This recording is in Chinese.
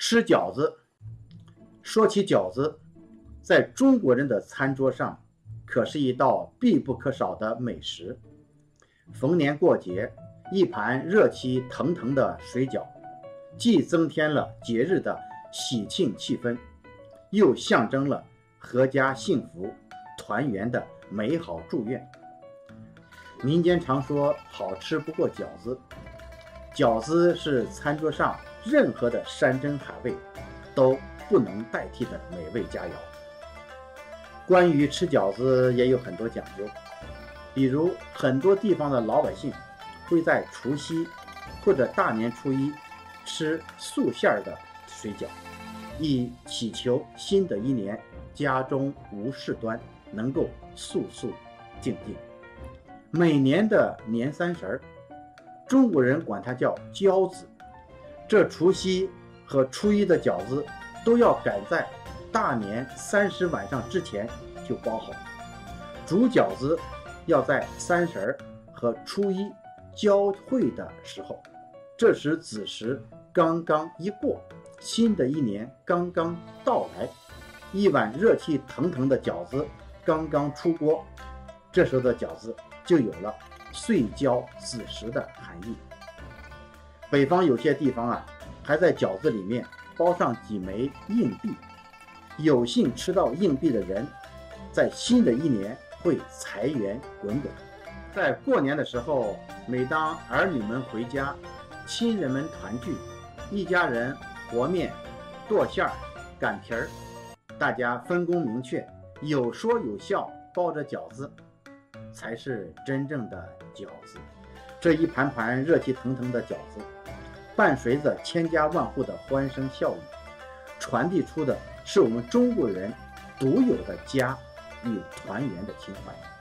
吃饺子，说起饺子，在中国人的餐桌上，可是一道必不可少的美食。逢年过节，一盘热气腾腾的水饺，既增添了节日的喜庆气氛，又象征了阖家幸福、团圆的美好祝愿。民间常说“好吃不过饺子”，饺子是餐桌上。任何的山珍海味都不能代替的美味佳肴。关于吃饺子也有很多讲究，比如很多地方的老百姓会在除夕或者大年初一吃素馅儿的水饺，以祈求新的一年家中无事端，能够速速静静。每年的年三十儿，中国人管它叫饺子。这除夕和初一的饺子都要赶在大年三十晚上之前就包好，煮饺子要在三十儿和初一交汇的时候，这时子时刚刚一过，新的一年刚刚到来，一碗热气腾腾的饺子刚刚出锅，这时候的饺子就有了岁交子时的含义。北方有些地方啊，还在饺子里面包上几枚硬币，有幸吃到硬币的人，在新的一年会财源滚滚。在过年的时候，每当儿女们回家，亲人们团聚，一家人和面、剁馅儿、擀皮儿，大家分工明确，有说有笑，包着饺子，才是真正的饺子。这一盘盘热气腾腾的饺子。伴随着千家万户的欢声笑语，传递出的是我们中国人独有的家与团圆的情怀。